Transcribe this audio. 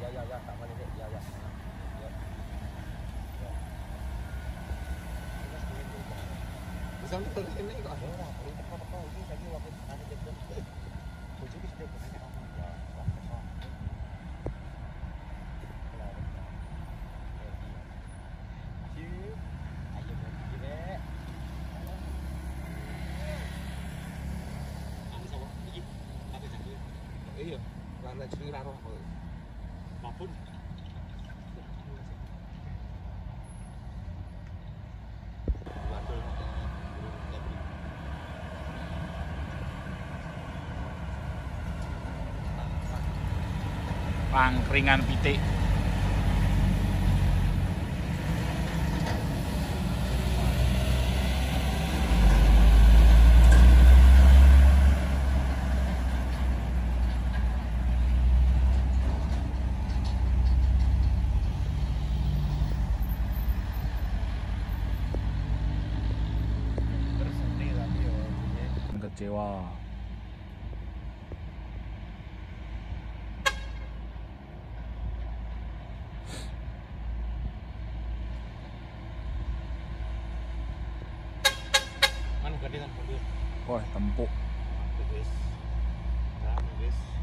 ya, ya, sama ini, ya, ya. Ya. Ya. Ini mas duit itu. Bisa nonton ini kok. Ya ora, ini teko-teko iki saiki waktu ane cepet. Bojoku sudah banyak ya, wah teko. Iya, lan jenenge ra roh. Maupun. Pangkringan pitik. ちは。Ano ka din ang pagod? Oy, tampo. Tampo, guys. Tampo, guys.